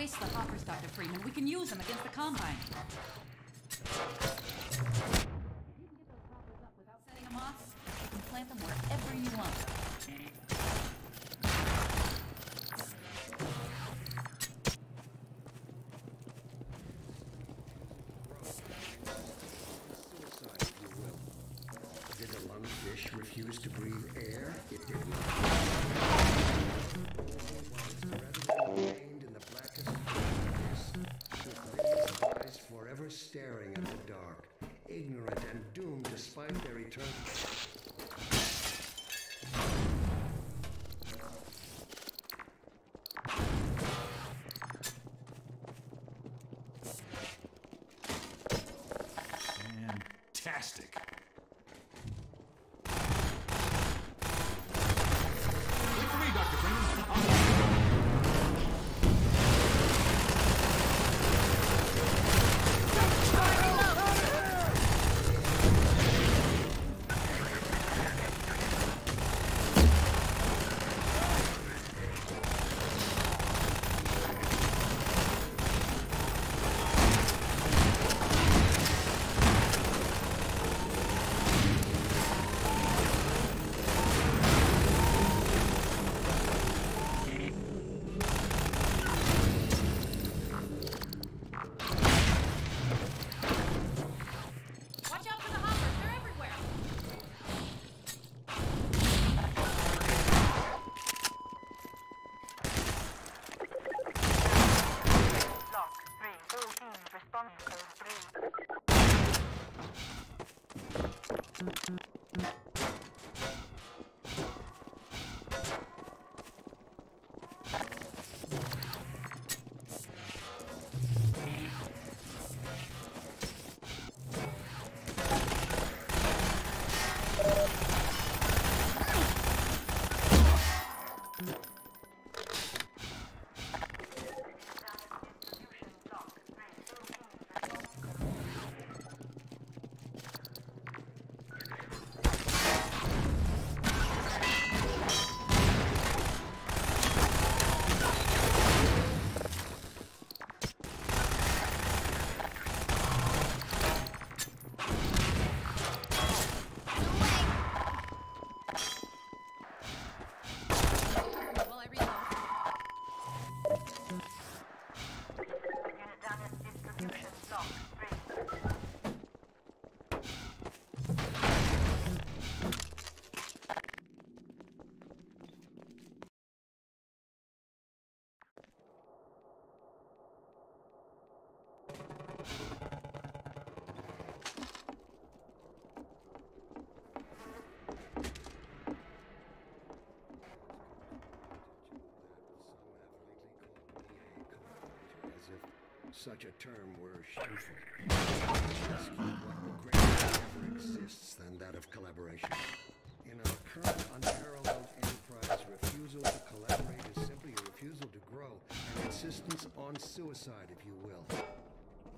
waste the hoppers, Dr. Freeman. We can use them against the Combine. Such a term were shameful. What greater exists than that of collaboration. In our current unparalleled enterprise, refusal to collaborate is simply a refusal to grow, an insistence on suicide, if you will.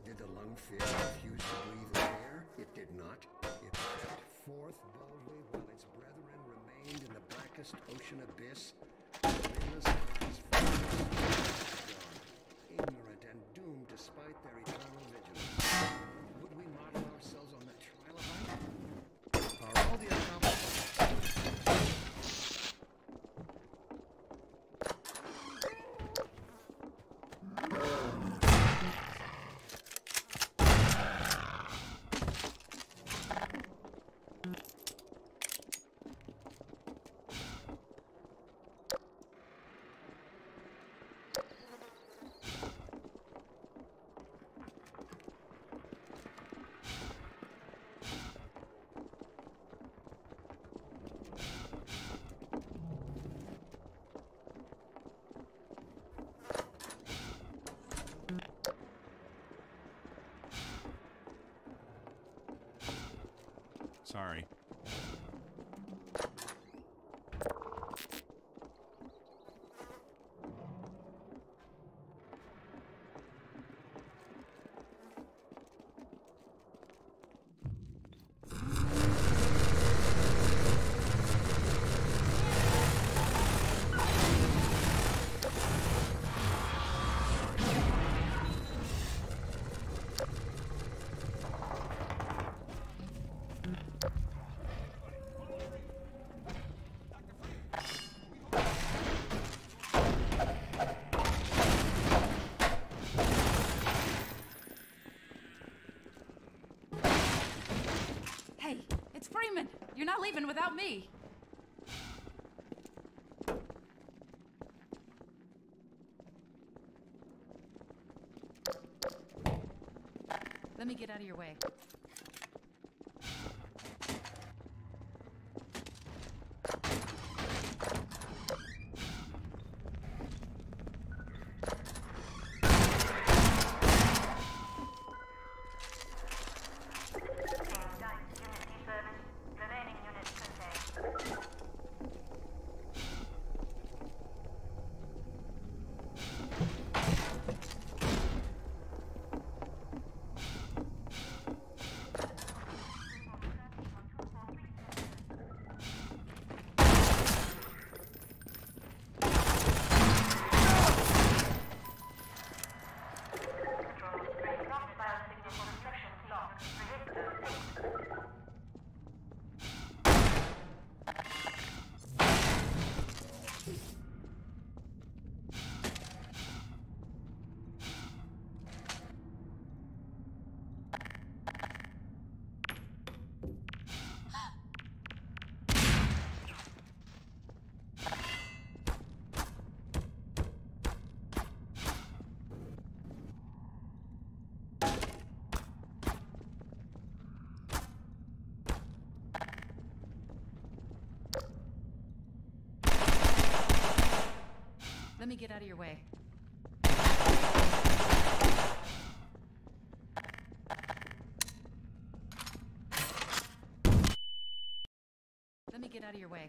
Did the lungfish refuse to breathe air? It did not. It crept forth boldly while its brethren remained in the blackest ocean abyss. Despite their eternal vigilance. Would we model ourselves on the trilobite? Are all the accomplishments Sorry. Freeman, you're not leaving without me. Let me get out of your way. Get out of your way. Let me get out of your way.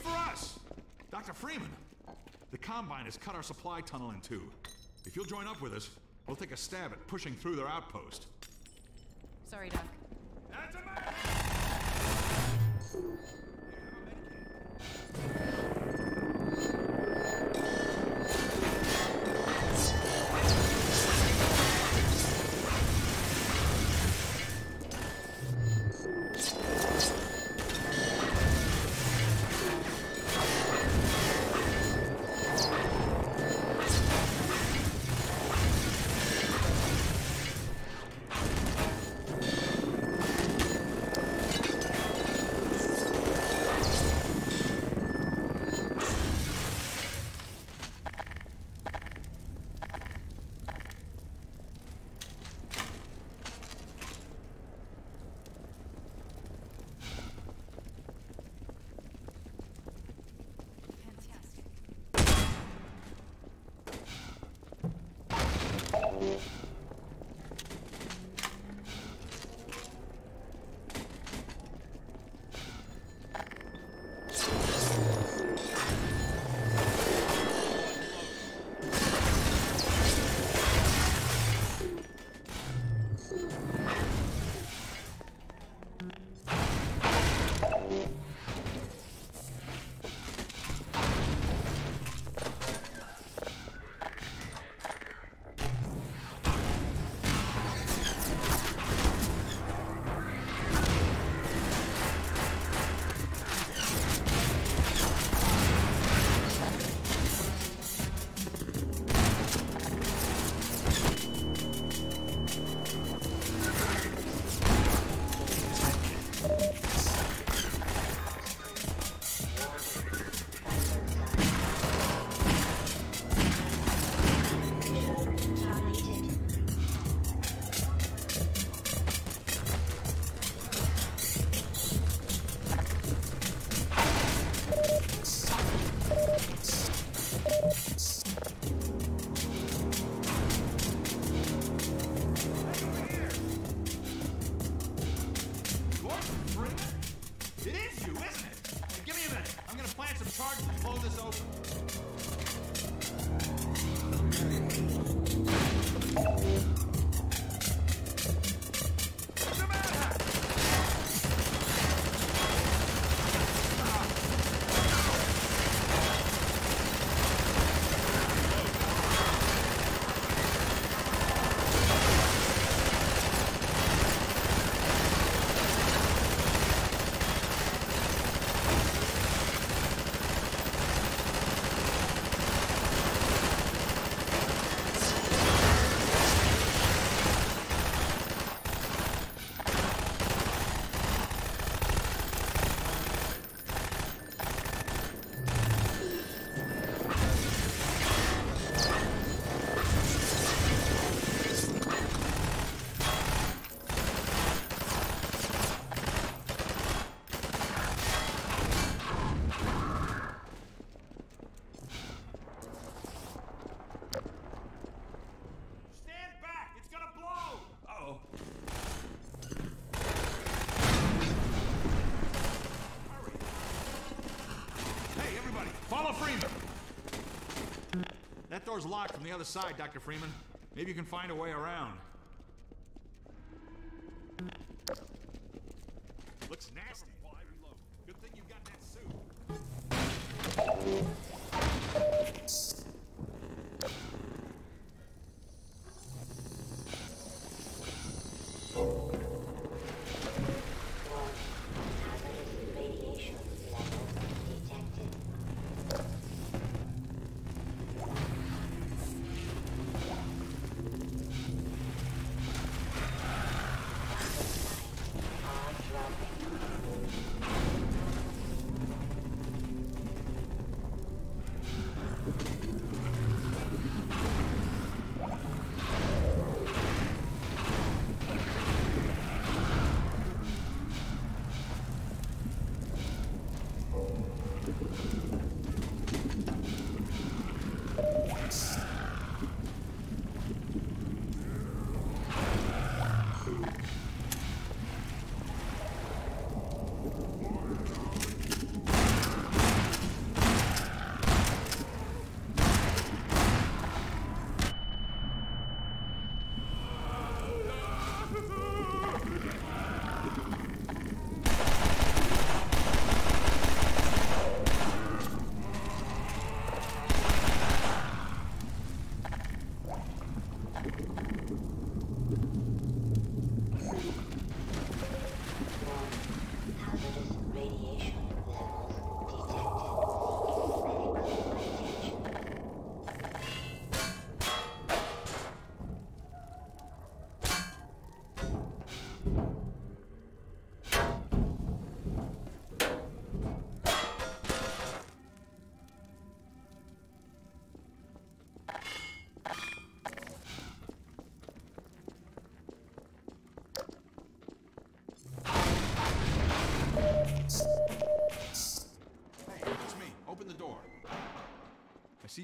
For us! Dr. Freeman, the Combine has cut our supply tunnel in two. If you'll join up with us, we'll take a stab at pushing through their outpost. Sorry, Doc. Door's locked from the other side, Dr. Freeman. Maybe you can find a way around.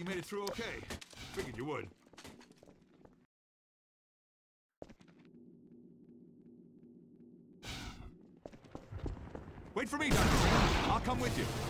You made it through okay. Figured you would. Wait for me, Dr. I'll come with you.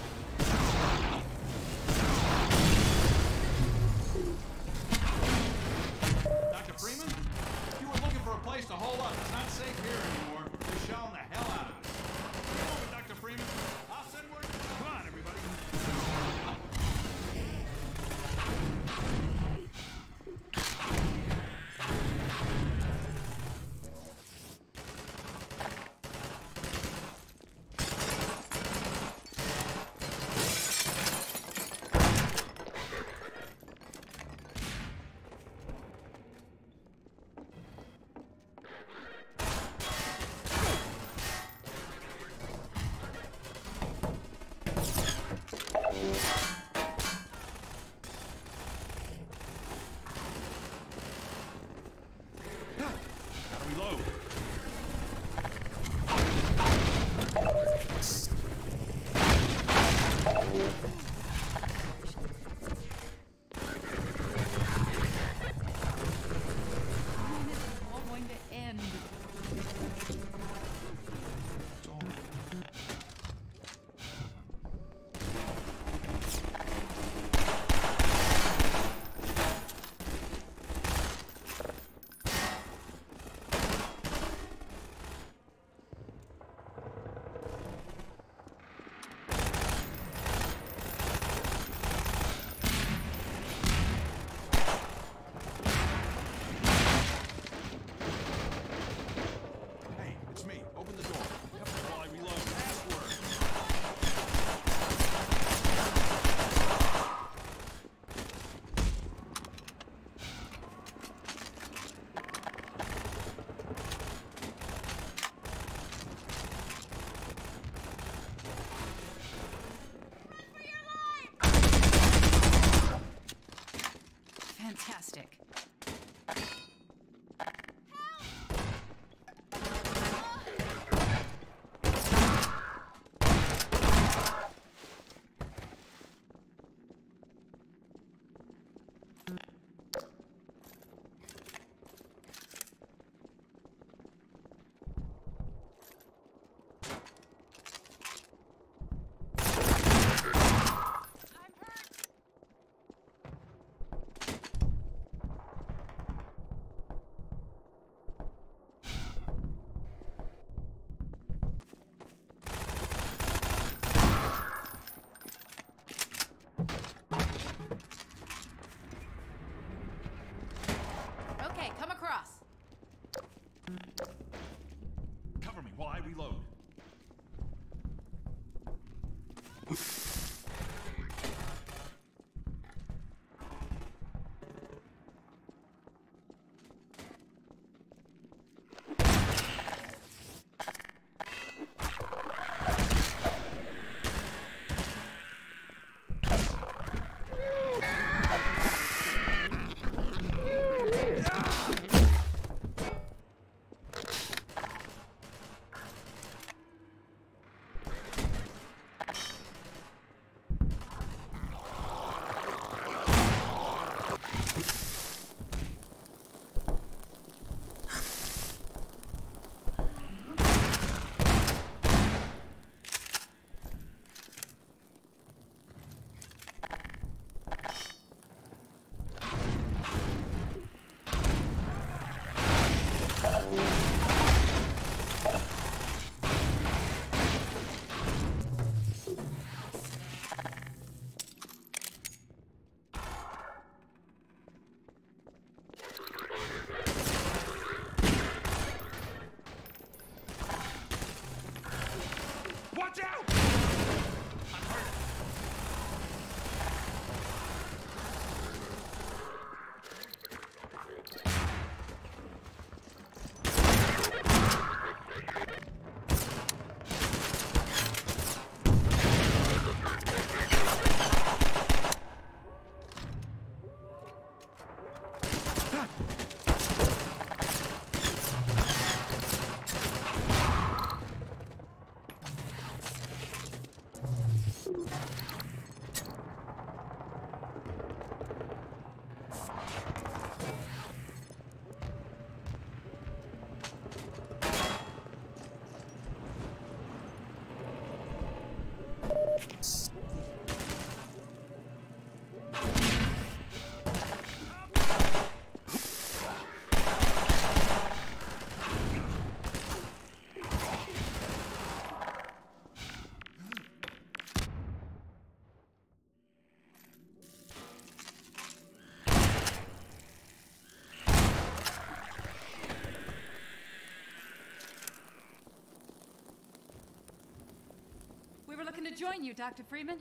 Join you, Dr. Freeman.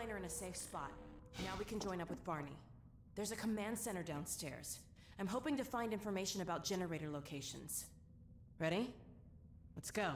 Dr. Kleiner in a safe spot. Now we can join up with Barney. There's a command center downstairs. I'm hoping to find information about generator locations. Ready? Let's go.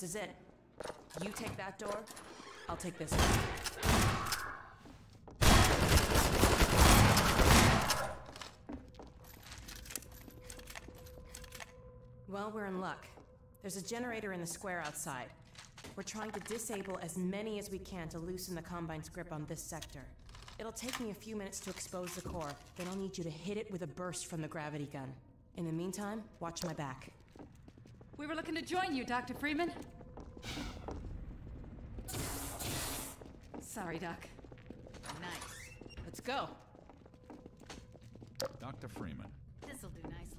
This is it. You take that door, I'll take this one. Well, we're in luck. There's a generator in the square outside. We're trying to disable as many as we can to loosen the Combine's grip on this sector. It'll take me a few minutes to expose the core, then I'll need you to hit it with a burst from the gravity gun. In the meantime, watch my back. We were looking to join you, Dr. Freeman. Sorry, Doc. Nice. Let's go. Dr. Freeman. This'll do nicely.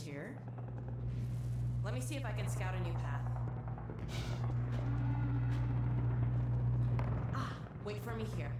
Here. Let me see if I can scout a new path. Ah, wait for me here.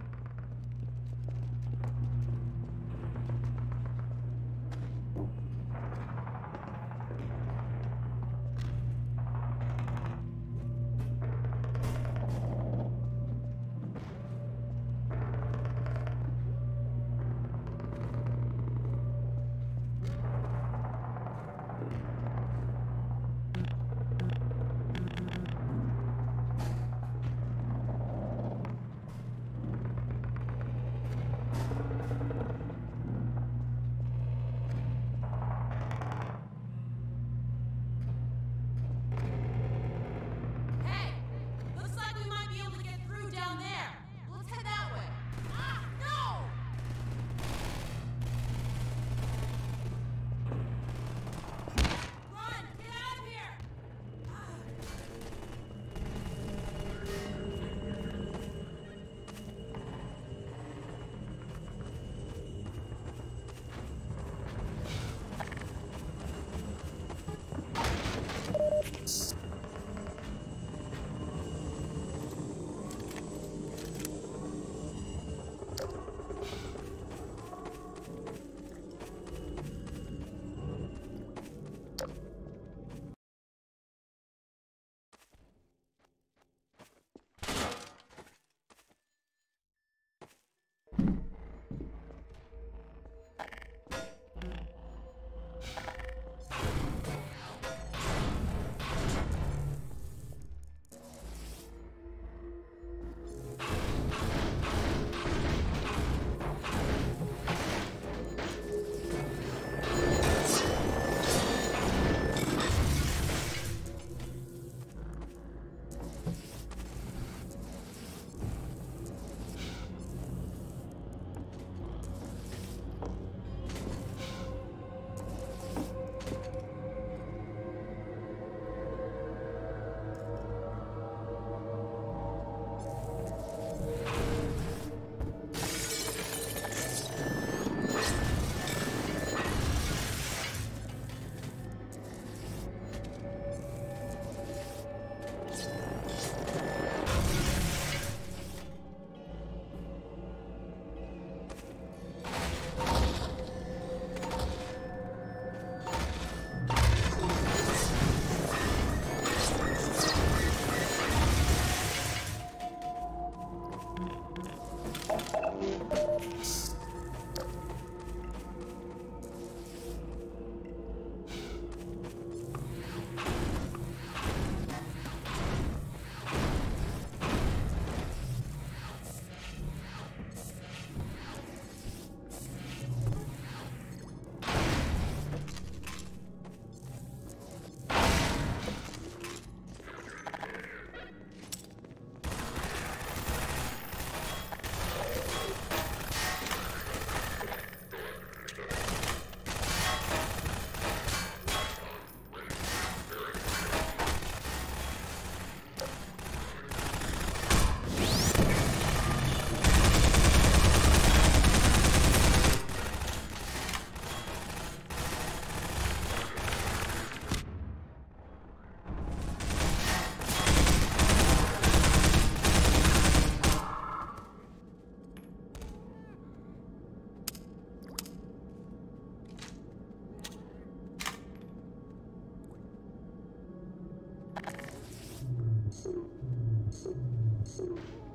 Thank you.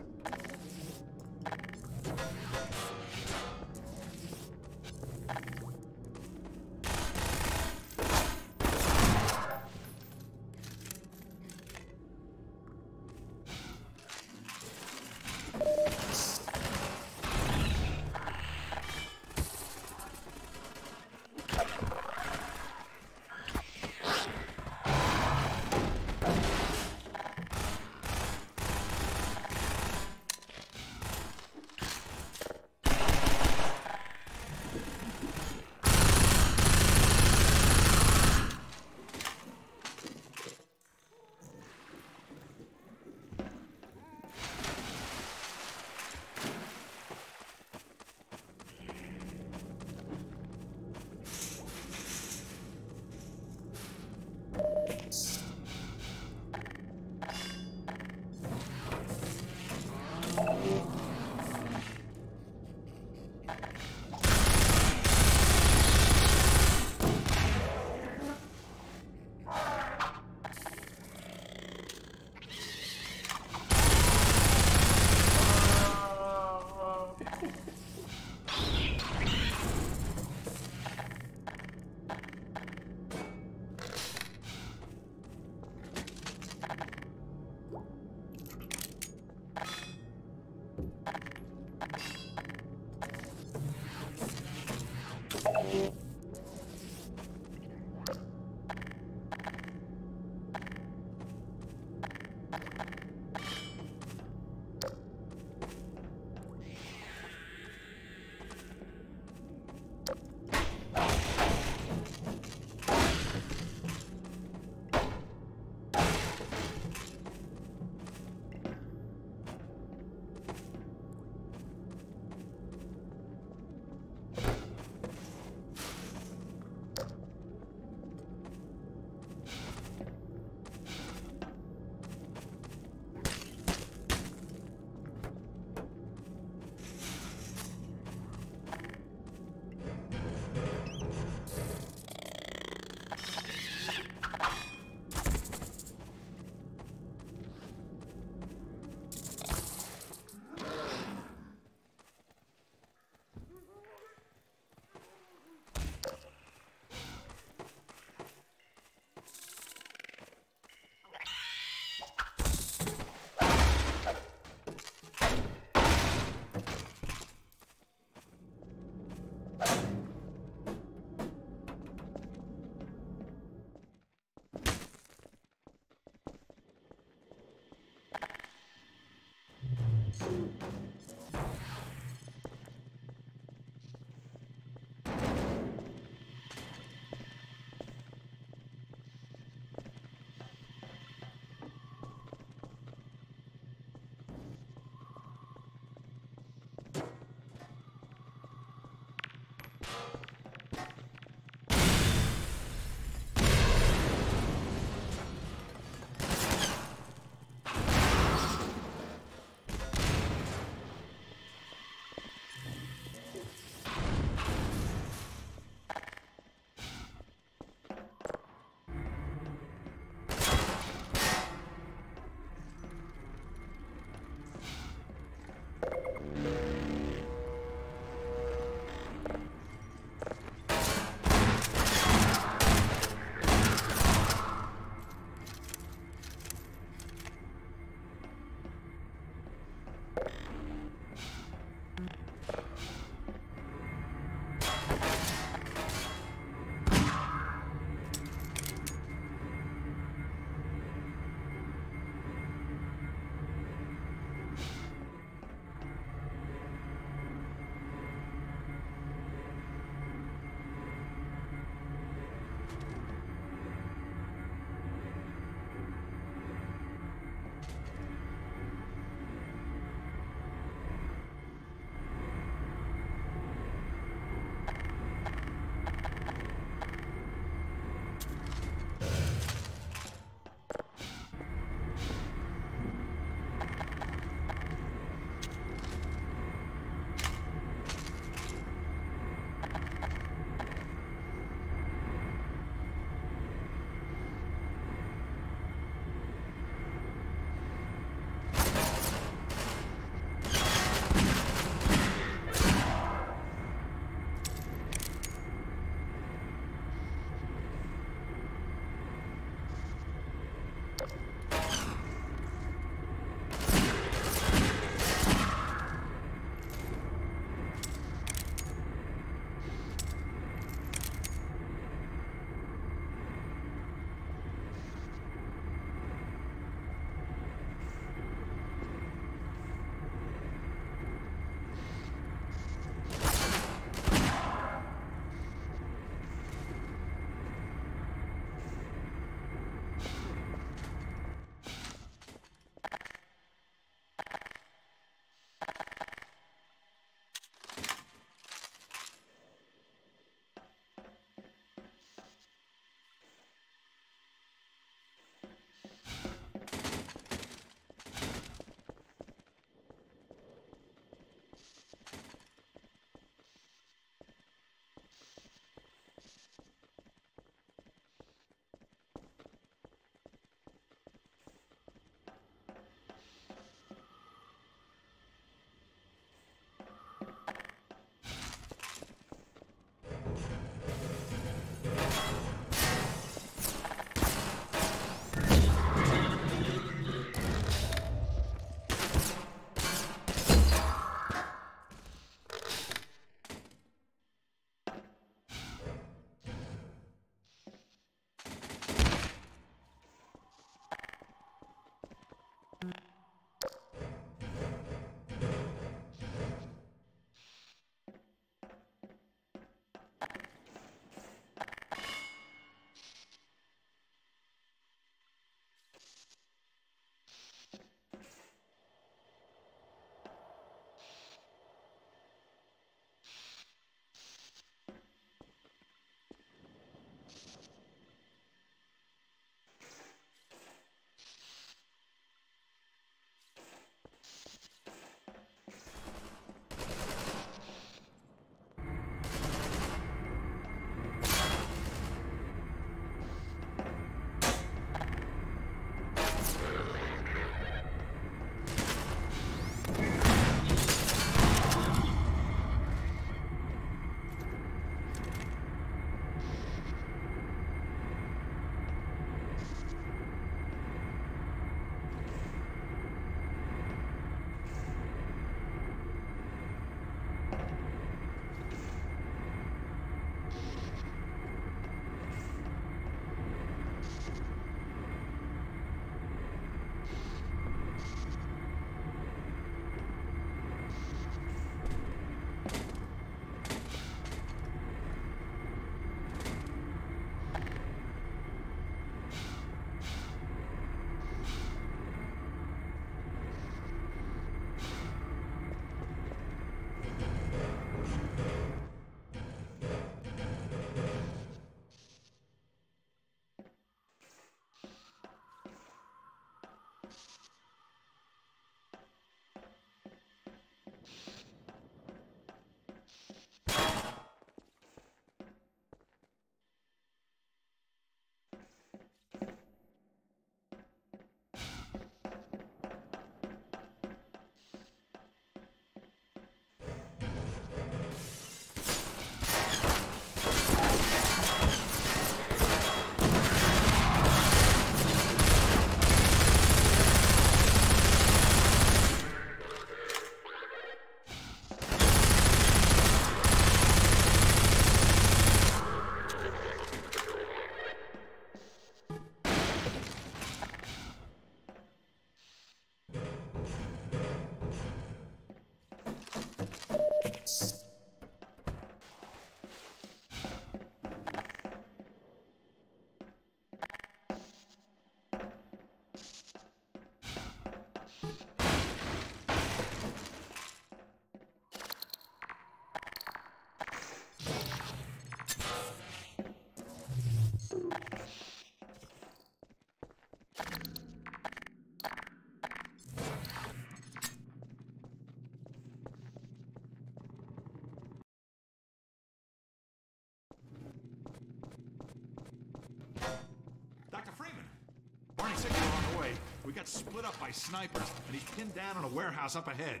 Way. We got split up by snipers, and he's pinned down in a warehouse up ahead.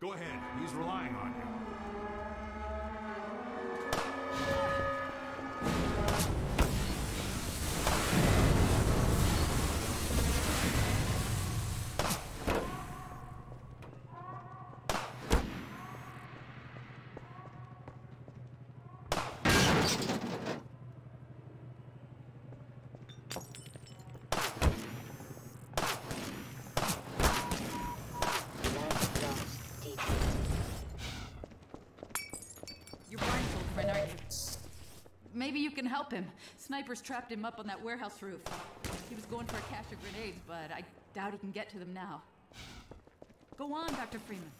Go ahead. He's relying on you. Can help him. Snipers trapped him up on that warehouse roof. He was going for a cache of grenades, but I doubt he can get to them now. Go on, Dr. Freeman.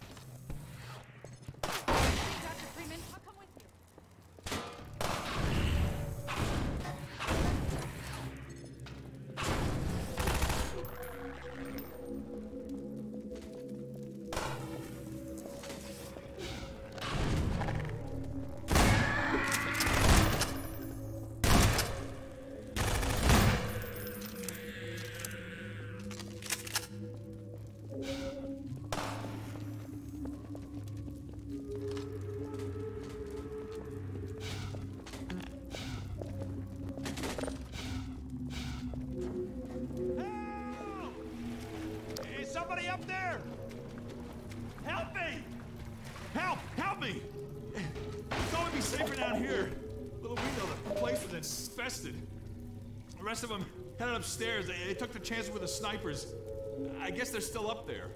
Infested. The rest of them headed upstairs. They, they took the chance with the snipers. I guess they're still up there.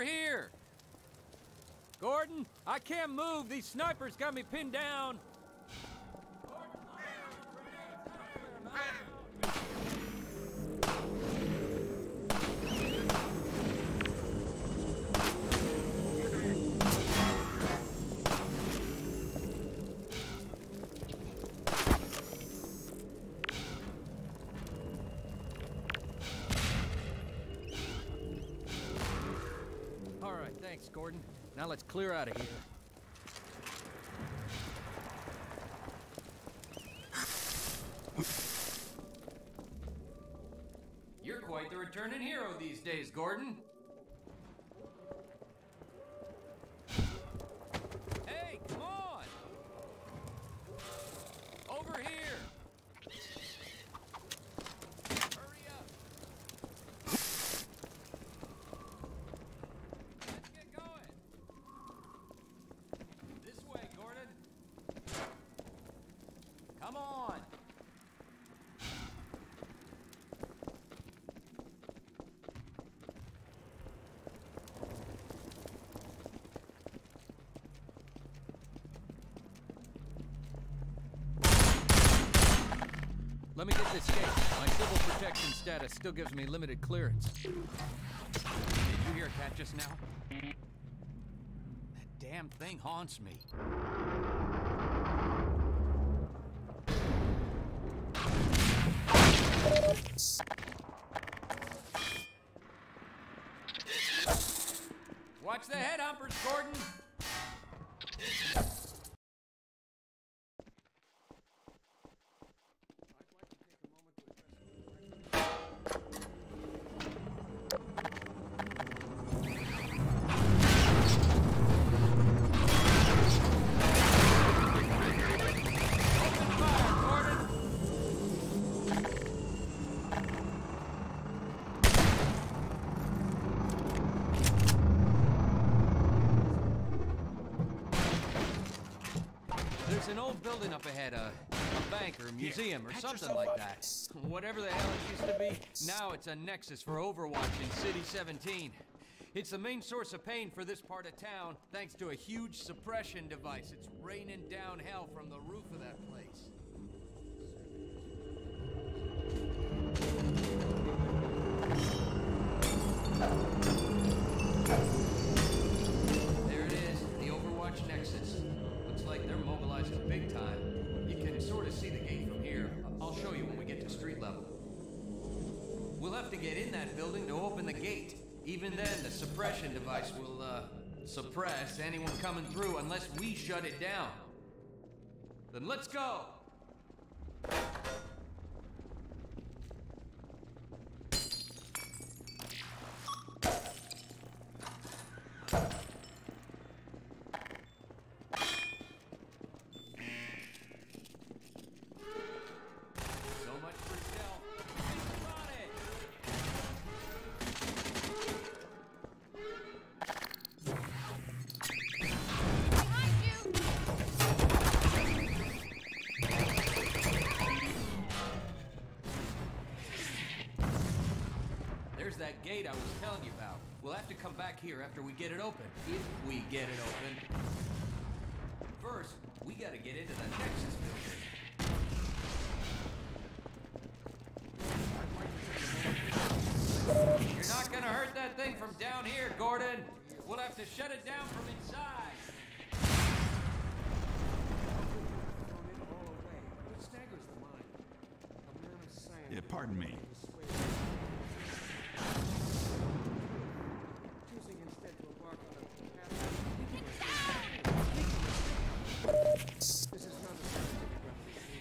Over here! Gordon, I can't move. These snipers got me pinned down. Clear out of here. Come on! Let me get this gate. My civil protection status still gives me limited clearance. Did you hear that just now? That damn thing haunts me. Watch the head humpers, Gordon! Building up ahead, a, a bank or a museum or something like that. Whatever the hell it used to be, now it's a nexus for Overwatch in City 17. It's the main source of pain for this part of town, thanks to a huge suppression device. It's raining down hell from the roof of that place. There big time. You can sort of see the gate from here. I'll show you when we get to street level. We'll have to get in that building to open the gate. Even then, the suppression device will, uh, suppress anyone coming through unless we shut it down. Then let's go! That gate I was telling you about. We'll have to come back here after we get it open. If we get it open. First, we gotta get into the Nexus building. You're not gonna hurt that thing from down here, Gordon. We'll have to shut it down from inside. Thrown it all away. It staggers the mind. A man of science. Yeah, pardon me. Choosing instead to embark on a path This is not a scientific revolution.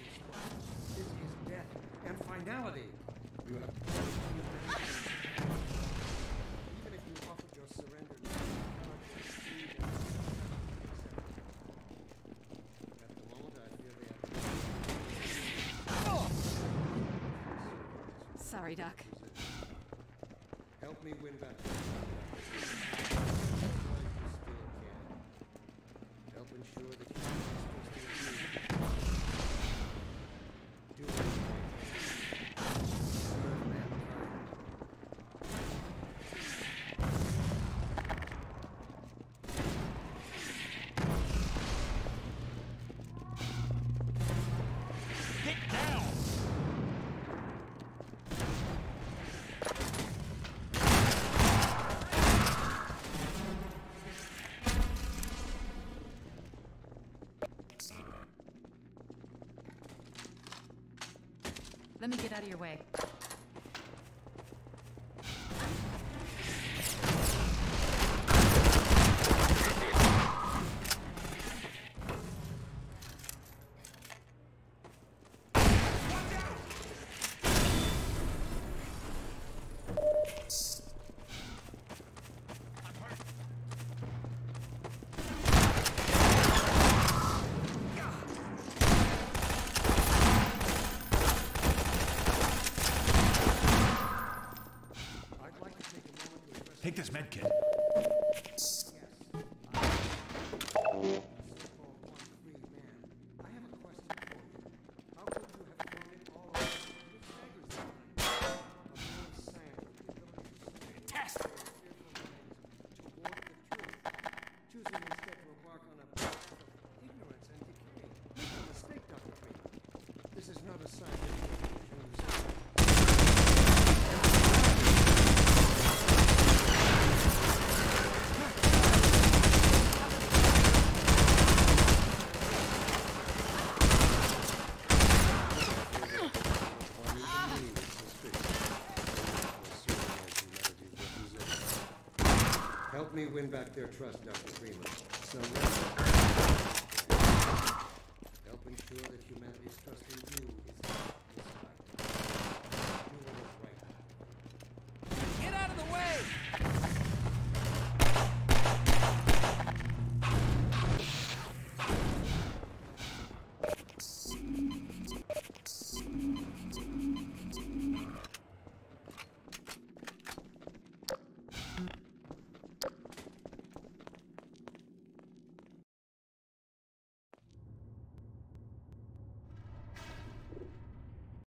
This is death and finality. You have even if you offered your surrender, you cannot succeed in At the moment, I fear they are. Sorry, Doc. Help me win that. You still can. Help ensure that you do what you can. Serve mankind. Get down! Let me get out of your way. I'd like to take a moment to address Take this med kit. so-called one free man. I have a question for you. How could you have thrown it all away? It staggers the mind. A man of science with the ability to see Fantastic. fearful minds toward the truth, choosing instead to embark on a path of ignorance and decay. Make no mistake, Dr. Freeman. This is not a scientific revolution. me win back their trust, Dr.